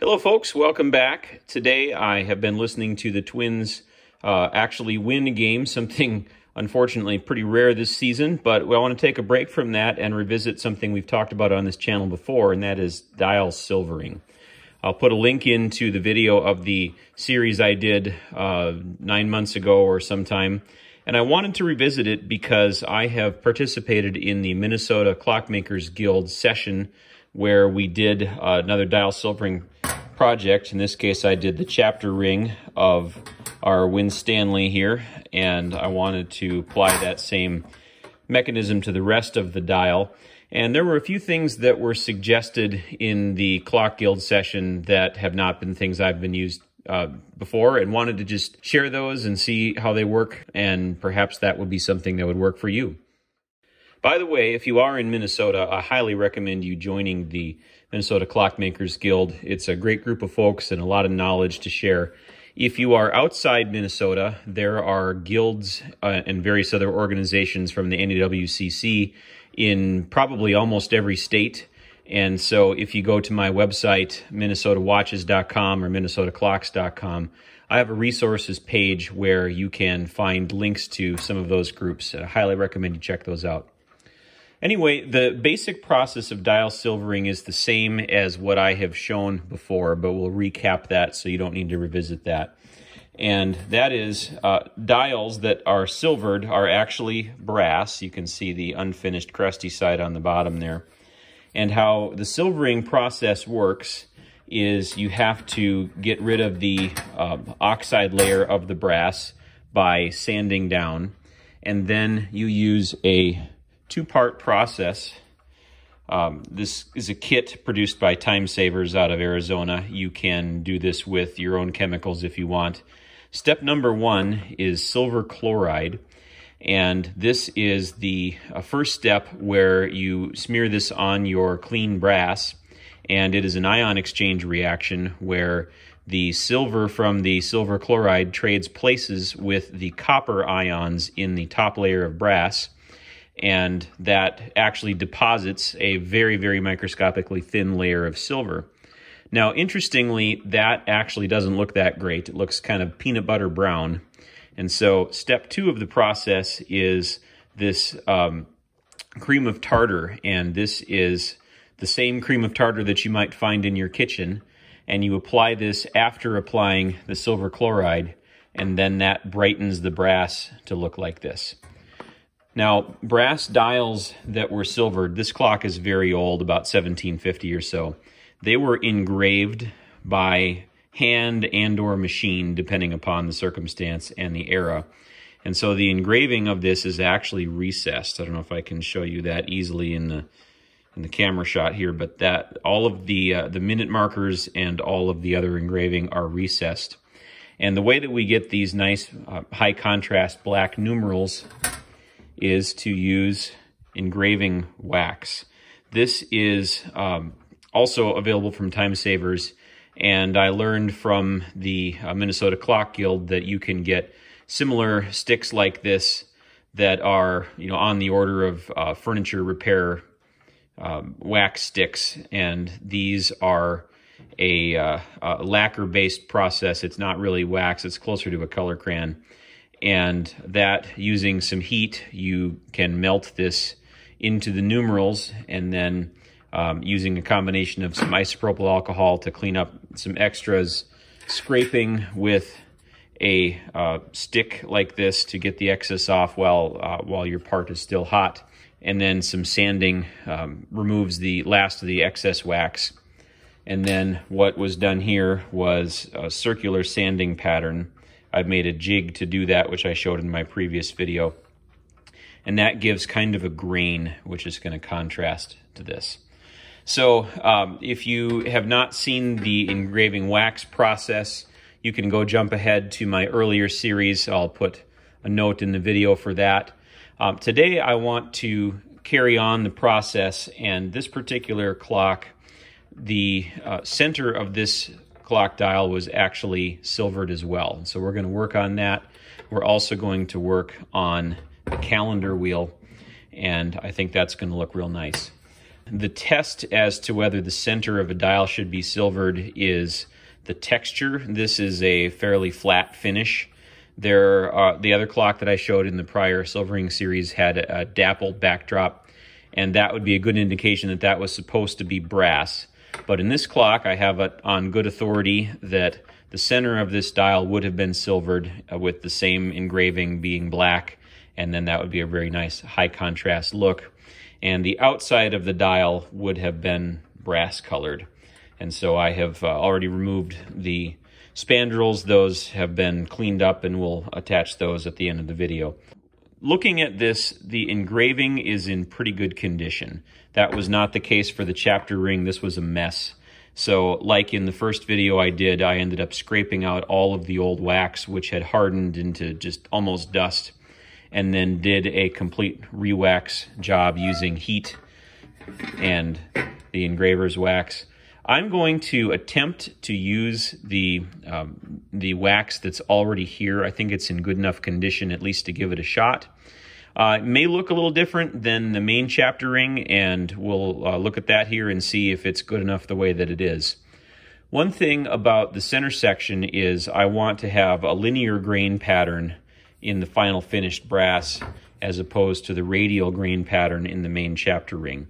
Hello, folks. Welcome back. Today I have been listening to the Twins uh, actually win a game, something unfortunately pretty rare this season, but I want to take a break from that and revisit something we've talked about on this channel before, and that is dial silvering. I'll put a link into the video of the series I did uh, nine months ago or sometime. And I wanted to revisit it because I have participated in the Minnesota Clockmakers Guild session where we did uh, another dial silvering project. In this case, I did the chapter ring of our Winstanley here, and I wanted to apply that same mechanism to the rest of the dial. And there were a few things that were suggested in the Clock Guild session that have not been things I've been used uh, before and wanted to just share those and see how they work, and perhaps that would be something that would work for you. By the way, if you are in Minnesota, I highly recommend you joining the Minnesota Clockmakers Guild. It's a great group of folks and a lot of knowledge to share. If you are outside Minnesota, there are guilds uh, and various other organizations from the NAWCC in probably almost every state. And so if you go to my website, minnesotawatches.com or minnesotaclocks.com, I have a resources page where you can find links to some of those groups. I highly recommend you check those out. Anyway, the basic process of dial silvering is the same as what I have shown before, but we'll recap that so you don't need to revisit that. And that is uh, dials that are silvered are actually brass. You can see the unfinished crusty side on the bottom there. And how the silvering process works is you have to get rid of the uh, oxide layer of the brass by sanding down. And then you use a two-part process. Um, this is a kit produced by Time Savers out of Arizona. You can do this with your own chemicals if you want. Step number one is silver chloride. And this is the uh, first step where you smear this on your clean brass. And it is an ion exchange reaction where the silver from the silver chloride trades places with the copper ions in the top layer of brass and that actually deposits a very, very microscopically thin layer of silver. Now, interestingly, that actually doesn't look that great. It looks kind of peanut butter brown. And so step two of the process is this um, cream of tartar, and this is the same cream of tartar that you might find in your kitchen, and you apply this after applying the silver chloride, and then that brightens the brass to look like this. Now, brass dials that were silvered, this clock is very old, about 1750 or so. They were engraved by hand and or machine, depending upon the circumstance and the era. And so the engraving of this is actually recessed. I don't know if I can show you that easily in the in the camera shot here, but that all of the uh, the minute markers and all of the other engraving are recessed. And the way that we get these nice uh, high contrast black numerals is to use engraving wax. This is um, also available from Time Savers, and I learned from the uh, Minnesota Clock Guild that you can get similar sticks like this that are you know on the order of uh, furniture repair um, wax sticks, and these are a, uh, a lacquer-based process. It's not really wax; it's closer to a color crayon and that using some heat you can melt this into the numerals and then um, using a combination of some isopropyl alcohol to clean up some extras scraping with a uh, stick like this to get the excess off while uh, while your part is still hot. And then some sanding um, removes the last of the excess wax. And then what was done here was a circular sanding pattern I've made a jig to do that, which I showed in my previous video. And that gives kind of a grain, which is going to contrast to this. So um, if you have not seen the engraving wax process, you can go jump ahead to my earlier series. I'll put a note in the video for that. Um, today I want to carry on the process and this particular clock, the uh, center of this clock dial was actually silvered as well. So we're going to work on that. We're also going to work on the calendar wheel, and I think that's going to look real nice. The test as to whether the center of a dial should be silvered is the texture. This is a fairly flat finish. There, uh, the other clock that I showed in the prior silvering series had a, a dappled backdrop, and that would be a good indication that that was supposed to be brass. But in this clock, I have it on good authority that the center of this dial would have been silvered uh, with the same engraving being black, and then that would be a very nice high contrast look. And the outside of the dial would have been brass colored. And so I have uh, already removed the spandrels. Those have been cleaned up and we'll attach those at the end of the video. Looking at this, the engraving is in pretty good condition. That was not the case for the chapter ring. This was a mess. So like in the first video I did, I ended up scraping out all of the old wax, which had hardened into just almost dust, and then did a complete rewax job using heat and the engraver's wax. I'm going to attempt to use the um, the wax that's already here. I think it's in good enough condition at least to give it a shot. Uh, it may look a little different than the main chapter ring, and we'll uh, look at that here and see if it's good enough the way that it is. One thing about the center section is I want to have a linear grain pattern in the final finished brass as opposed to the radial grain pattern in the main chapter ring.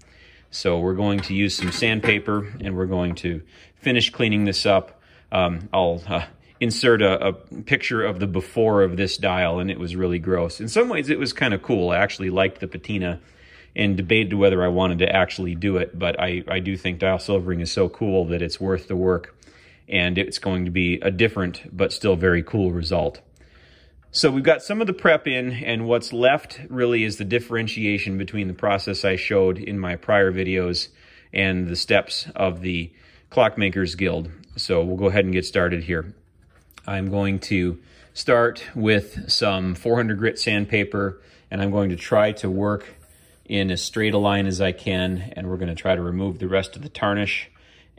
So we're going to use some sandpaper and we're going to finish cleaning this up. Um, I'll uh, insert a, a, picture of the before of this dial, and it was really gross. In some ways, it was kind of cool. I actually liked the patina and debated whether I wanted to actually do it, but I, I do think dial silvering is so cool that it's worth the work, and it's going to be a different but still very cool result. So we've got some of the prep in, and what's left really is the differentiation between the process I showed in my prior videos and the steps of the Clockmakers Guild. So we'll go ahead and get started here. I'm going to start with some 400 grit sandpaper and I'm going to try to work in as straight a line as I can and we're going to try to remove the rest of the tarnish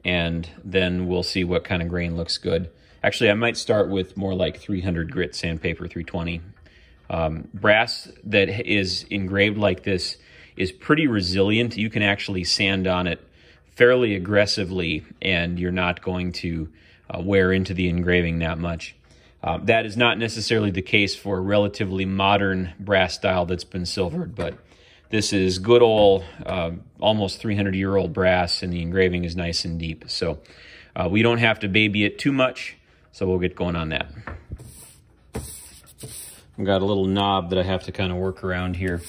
and then we'll see what kind of grain looks good. Actually, I might start with more like 300 grit sandpaper, 320. Um, brass that is engraved like this is pretty resilient. You can actually sand on it fairly aggressively and you're not going to uh, wear into the engraving that much. Uh, that is not necessarily the case for a relatively modern brass style that's been silvered, but this is good old, uh, almost 300 year old brass, and the engraving is nice and deep. So uh, we don't have to baby it too much, so we'll get going on that. I've got a little knob that I have to kind of work around here.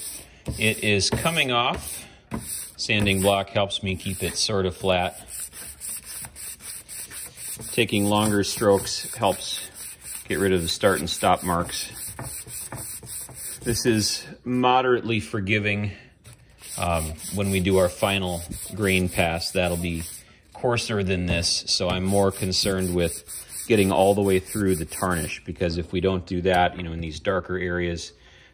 It is coming off. Sanding block helps me keep it sort of flat taking longer strokes helps get rid of the start and stop marks. This is moderately forgiving um, when we do our final grain pass. That'll be coarser than this, so I'm more concerned with getting all the way through the tarnish because if we don't do that, you know, in these darker areas,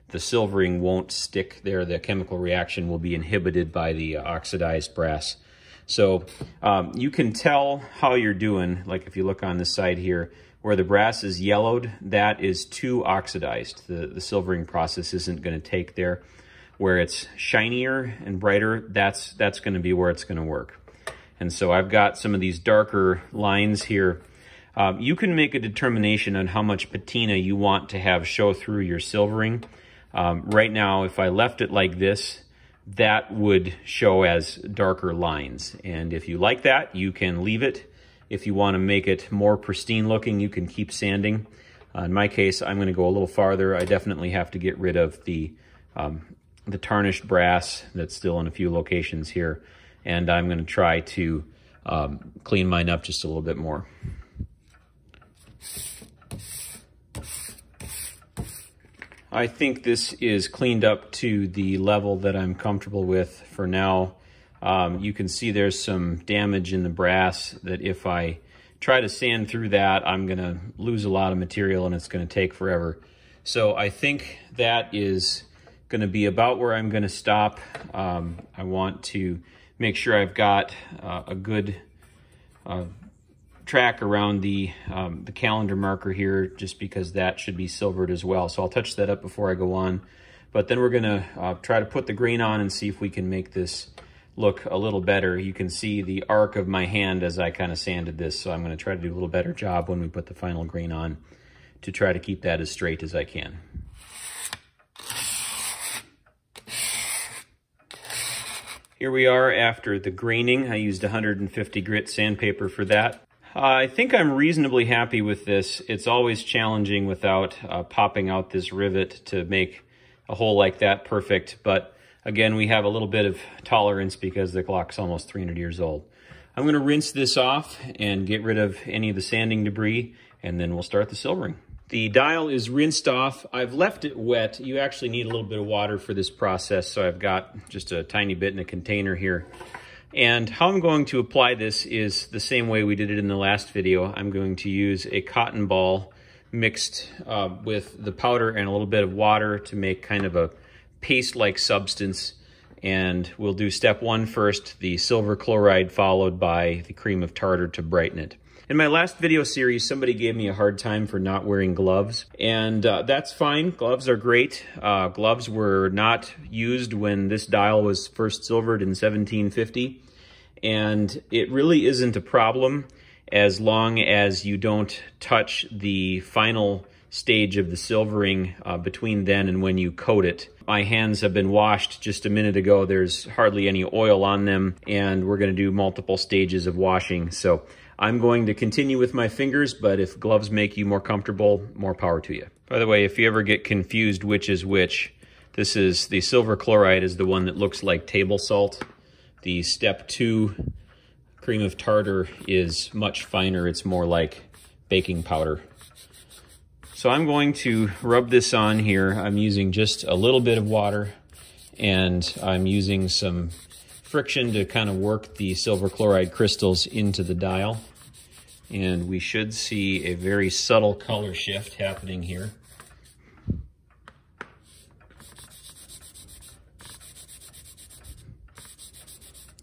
the silvering won't stick there. The chemical reaction will be inhibited by the uh, oxidized brass. So um, you can tell how you're doing, like if you look on this side here, where the brass is yellowed, that is too oxidized. The, the silvering process isn't going to take there. Where it's shinier and brighter, that's, that's going to be where it's going to work. And so I've got some of these darker lines here. Um, you can make a determination on how much patina you want to have show through your silvering. Um, right now, if I left it like this, that would show as darker lines. And if you like that, you can leave it. If you want to make it more pristine looking, you can keep sanding. Uh, in my case, I'm going to go a little farther. I definitely have to get rid of the, um, the tarnished brass that's still in a few locations here. And I'm going to try to um, clean mine up just a little bit more. I think this is cleaned up to the level that I'm comfortable with for now. Um, you can see there's some damage in the brass that if I try to sand through that, I'm going to lose a lot of material and it's going to take forever. So I think that is going to be about where I'm going to stop. Um, I want to make sure I've got uh, a good uh, track around the, um, the calendar marker here just because that should be silvered as well. So I'll touch that up before I go on. But then we're going to uh, try to put the grain on and see if we can make this look a little better. You can see the arc of my hand as I kind of sanded this, so I'm going to try to do a little better job when we put the final grain on to try to keep that as straight as I can. Here we are after the graining. I used 150 grit sandpaper for that. Uh, I think I'm reasonably happy with this. It's always challenging without uh, popping out this rivet to make a hole like that perfect, but Again, we have a little bit of tolerance because the clock's almost 300 years old. I'm going to rinse this off and get rid of any of the sanding debris, and then we'll start the silvering. The dial is rinsed off. I've left it wet. You actually need a little bit of water for this process, so I've got just a tiny bit in a container here. And how I'm going to apply this is the same way we did it in the last video. I'm going to use a cotton ball mixed uh, with the powder and a little bit of water to make kind of a paste-like substance. And we'll do step one first, the silver chloride followed by the cream of tartar to brighten it. In my last video series, somebody gave me a hard time for not wearing gloves, and uh, that's fine. Gloves are great. Uh, gloves were not used when this dial was first silvered in 1750, and it really isn't a problem as long as you don't touch the final stage of the silvering uh, between then and when you coat it. My hands have been washed just a minute ago. There's hardly any oil on them and we're gonna do multiple stages of washing. So I'm going to continue with my fingers, but if gloves make you more comfortable, more power to you. By the way, if you ever get confused which is which, this is the silver chloride is the one that looks like table salt. The step two cream of tartar is much finer. It's more like baking powder. So I'm going to rub this on here. I'm using just a little bit of water and I'm using some friction to kind of work the silver chloride crystals into the dial. And we should see a very subtle color shift happening here.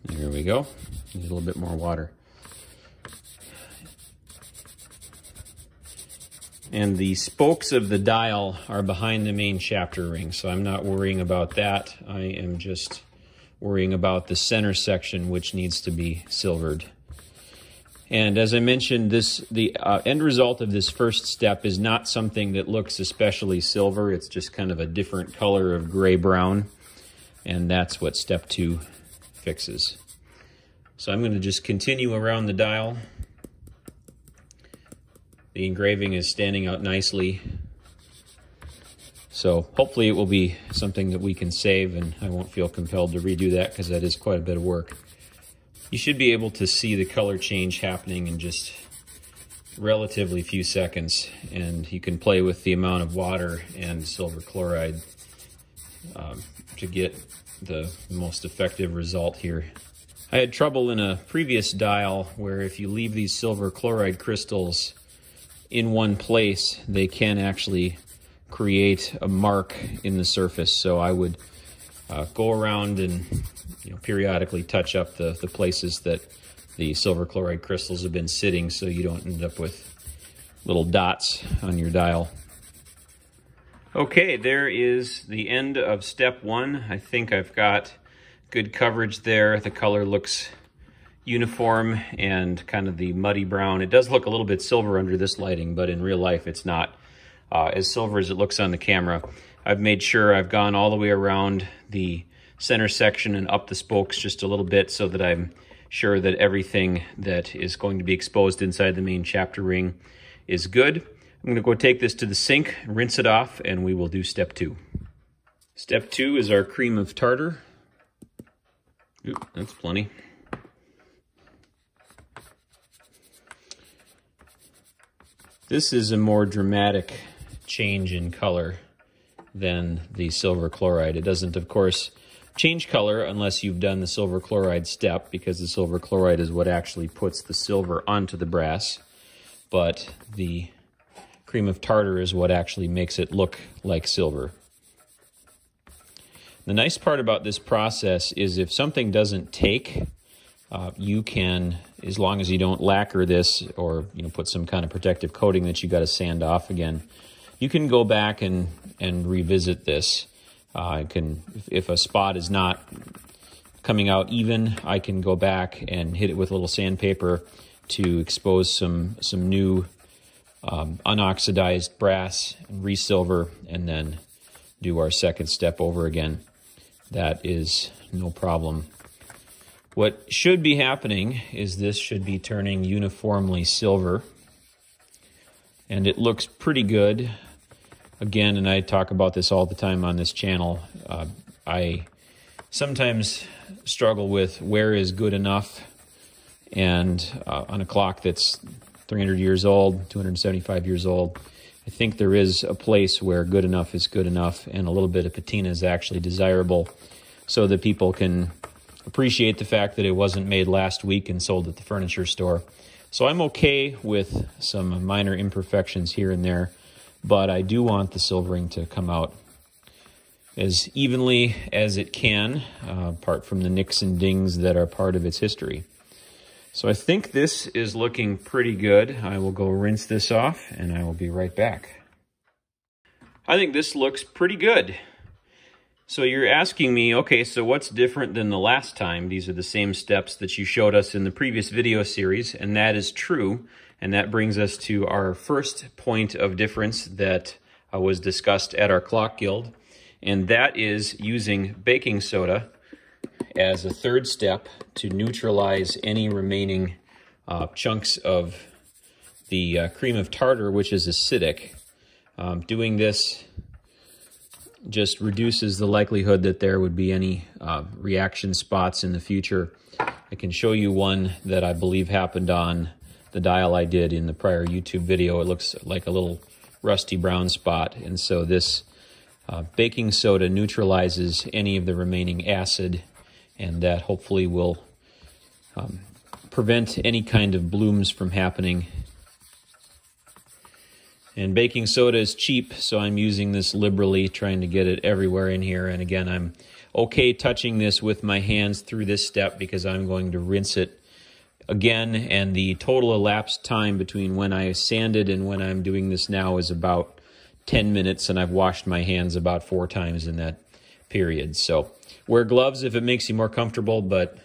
There we go. Need a little bit more water. And the spokes of the dial are behind the main chapter ring, so I'm not worrying about that. I am just worrying about the center section, which needs to be silvered. And as I mentioned, this the uh, end result of this first step is not something that looks especially silver. It's just kind of a different color of gray-brown, and that's what step two fixes. So I'm going to just continue around the dial. The engraving is standing out nicely. So hopefully it will be something that we can save and I won't feel compelled to redo that because that is quite a bit of work. You should be able to see the color change happening in just relatively few seconds and you can play with the amount of water and silver chloride um, to get the most effective result here. I had trouble in a previous dial where if you leave these silver chloride crystals in one place, they can actually create a mark in the surface. So I would uh, go around and you know, periodically touch up the, the places that the silver chloride crystals have been sitting so you don't end up with little dots on your dial. Okay, there is the end of step one. I think I've got good coverage there. The color looks uniform and kind of the muddy brown. It does look a little bit silver under this lighting, but in real life it's not uh, as silver as it looks on the camera. I've made sure I've gone all the way around the center section and up the spokes just a little bit so that I'm sure that everything that is going to be exposed inside the main chapter ring is good. I'm going to go take this to the sink, rinse it off, and we will do step two. Step two is our cream of tartar. Oop, that's plenty. This is a more dramatic change in color than the silver chloride. It doesn't, of course, change color unless you've done the silver chloride step because the silver chloride is what actually puts the silver onto the brass. But the cream of tartar is what actually makes it look like silver. The nice part about this process is if something doesn't take uh, you can, as long as you don't lacquer this or you know put some kind of protective coating that you got to sand off again, you can go back and and revisit this. Uh, can if, if a spot is not coming out even, I can go back and hit it with a little sandpaper to expose some, some new um, unoxidized brass and resilver and then do our second step over again. That is no problem. What should be happening is this should be turning uniformly silver and it looks pretty good. Again, and I talk about this all the time on this channel, uh, I sometimes struggle with where is good enough and uh, on a clock that's 300 years old, 275 years old, I think there is a place where good enough is good enough and a little bit of patina is actually desirable so that people can appreciate the fact that it wasn't made last week and sold at the furniture store. So I'm okay with some minor imperfections here and there, but I do want the silvering to come out as evenly as it can, uh, apart from the nicks and dings that are part of its history. So I think this is looking pretty good. I will go rinse this off and I will be right back. I think this looks pretty good. So you're asking me, okay, so what's different than the last time? These are the same steps that you showed us in the previous video series, and that is true. And that brings us to our first point of difference that uh, was discussed at our clock guild, and that is using baking soda as a third step to neutralize any remaining uh, chunks of the uh, cream of tartar, which is acidic. Um, doing this just reduces the likelihood that there would be any uh, reaction spots in the future. I can show you one that I believe happened on the dial I did in the prior YouTube video. It looks like a little rusty brown spot. And so this uh, baking soda neutralizes any of the remaining acid and that hopefully will um, prevent any kind of blooms from happening and baking soda is cheap, so I'm using this liberally, trying to get it everywhere in here. And again, I'm okay touching this with my hands through this step because I'm going to rinse it again. And the total elapsed time between when I sanded and when I'm doing this now is about 10 minutes, and I've washed my hands about four times in that period. So wear gloves if it makes you more comfortable, but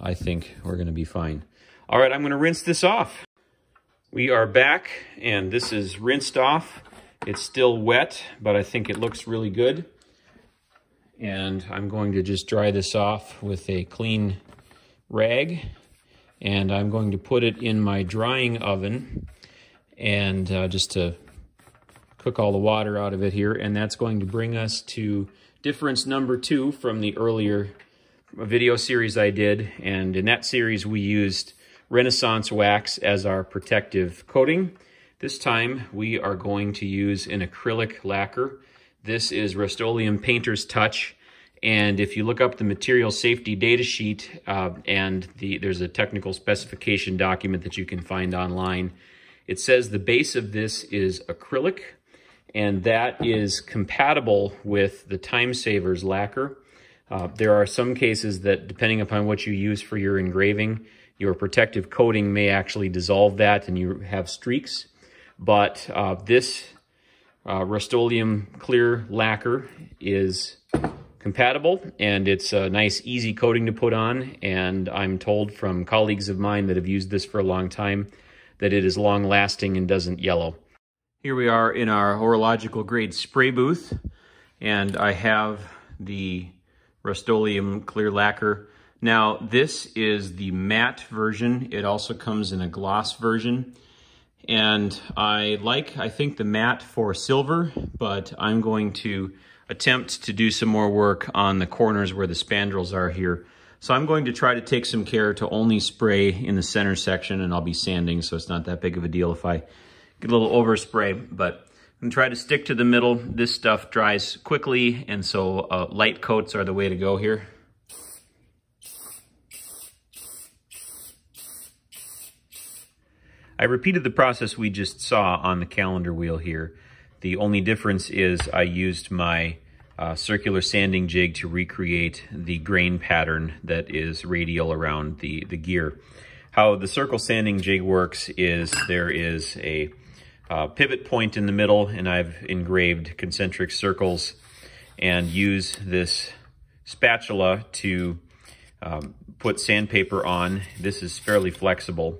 I think we're going to be fine. All right, I'm going to rinse this off. We are back and this is rinsed off. It's still wet, but I think it looks really good. And I'm going to just dry this off with a clean rag. And I'm going to put it in my drying oven and uh, just to cook all the water out of it here. And that's going to bring us to difference number two from the earlier video series I did. And in that series, we used Renaissance wax as our protective coating. This time we are going to use an acrylic lacquer. This is Rust-Oleum Painter's Touch. And if you look up the material safety data sheet uh, and the, there's a technical specification document that you can find online, it says the base of this is acrylic and that is compatible with the Time Savers lacquer. Uh, there are some cases that, depending upon what you use for your engraving, your protective coating may actually dissolve that and you have streaks. But uh, this uh, Rust-Oleum clear lacquer is compatible and it's a nice easy coating to put on and I'm told from colleagues of mine that have used this for a long time that it is long lasting and doesn't yellow. Here we are in our horological grade spray booth and I have the Rust-Oleum clear lacquer now, this is the matte version. It also comes in a gloss version. And I like, I think, the matte for silver, but I'm going to attempt to do some more work on the corners where the spandrels are here. So I'm going to try to take some care to only spray in the center section, and I'll be sanding, so it's not that big of a deal if I get a little overspray, but I'm try to stick to the middle. This stuff dries quickly, and so uh, light coats are the way to go here. I repeated the process we just saw on the calendar wheel here. The only difference is I used my uh, circular sanding jig to recreate the grain pattern that is radial around the, the gear. How the circle sanding jig works is there is a uh, pivot point in the middle and I've engraved concentric circles and use this spatula to um, put sandpaper on. This is fairly flexible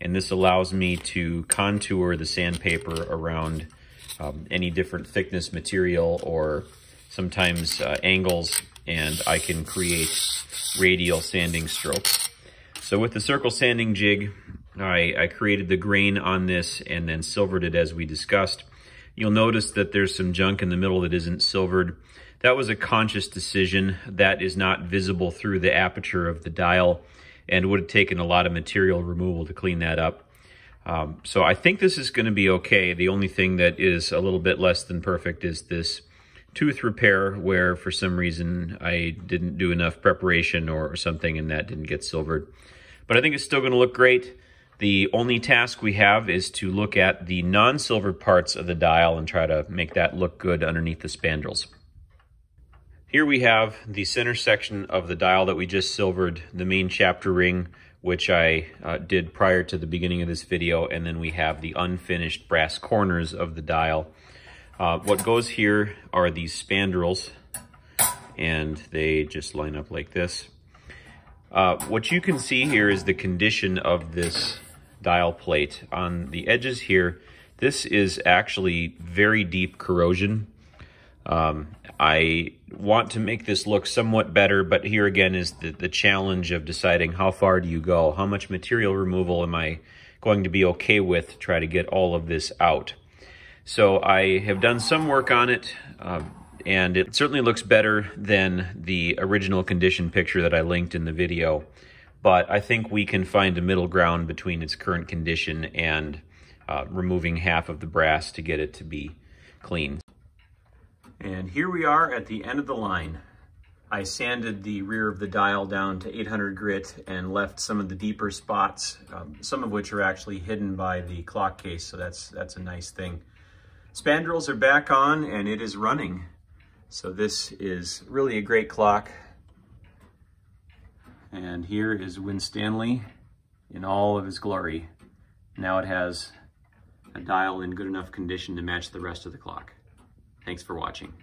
and this allows me to contour the sandpaper around um, any different thickness material or sometimes uh, angles and I can create radial sanding strokes. So with the circle sanding jig, I, I created the grain on this and then silvered it as we discussed. You'll notice that there's some junk in the middle that isn't silvered. That was a conscious decision that is not visible through the aperture of the dial and would have taken a lot of material removal to clean that up. Um, so I think this is going to be okay. The only thing that is a little bit less than perfect is this tooth repair where for some reason I didn't do enough preparation or, or something and that didn't get silvered. But I think it's still going to look great. The only task we have is to look at the non-silvered parts of the dial and try to make that look good underneath the spandrels. Here we have the center section of the dial that we just silvered, the main chapter ring, which I uh, did prior to the beginning of this video, and then we have the unfinished brass corners of the dial. Uh, what goes here are these spandrels, and they just line up like this. Uh, what you can see here is the condition of this dial plate. On the edges here, this is actually very deep corrosion. Um, I want to make this look somewhat better, but here again is the, the challenge of deciding how far do you go? How much material removal am I going to be okay with to try to get all of this out? So I have done some work on it, uh, and it certainly looks better than the original condition picture that I linked in the video. But I think we can find a middle ground between its current condition and uh, removing half of the brass to get it to be clean. And here we are at the end of the line. I sanded the rear of the dial down to 800 grit and left some of the deeper spots, um, some of which are actually hidden by the clock case, so that's, that's a nice thing. Spandrels are back on and it is running. So this is really a great clock. And here is Winstanley in all of his glory. Now it has a dial in good enough condition to match the rest of the clock. Thanks for watching.